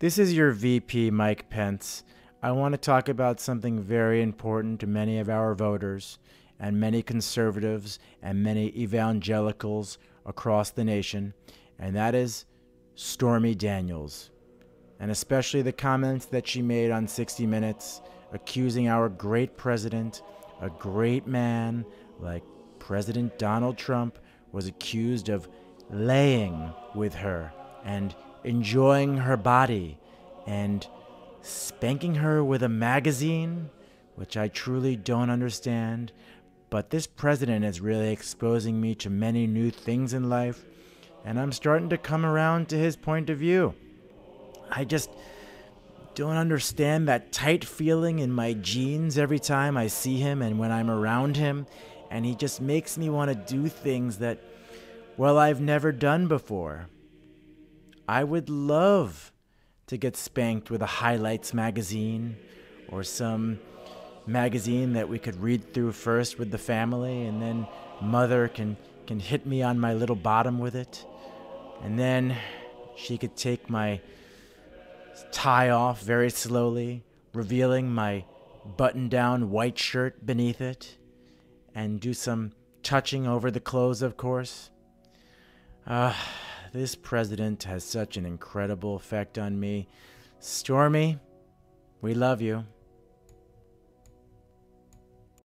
This is your VP, Mike Pence. I want to talk about something very important to many of our voters and many conservatives and many evangelicals across the nation, and that is Stormy Daniels. And especially the comments that she made on 60 Minutes accusing our great president, a great man like President Donald Trump, was accused of laying with her and enjoying her body and spanking her with a magazine, which I truly don't understand. But this president is really exposing me to many new things in life, and I'm starting to come around to his point of view. I just don't understand that tight feeling in my jeans every time I see him and when I'm around him, and he just makes me want to do things that, well, I've never done before. I would love to get spanked with a highlights magazine or some magazine that we could read through first with the family and then mother can can hit me on my little bottom with it. And then she could take my tie off very slowly revealing my button down white shirt beneath it and do some touching over the clothes of course. Uh, this president has such an incredible effect on me. Stormy, we love you.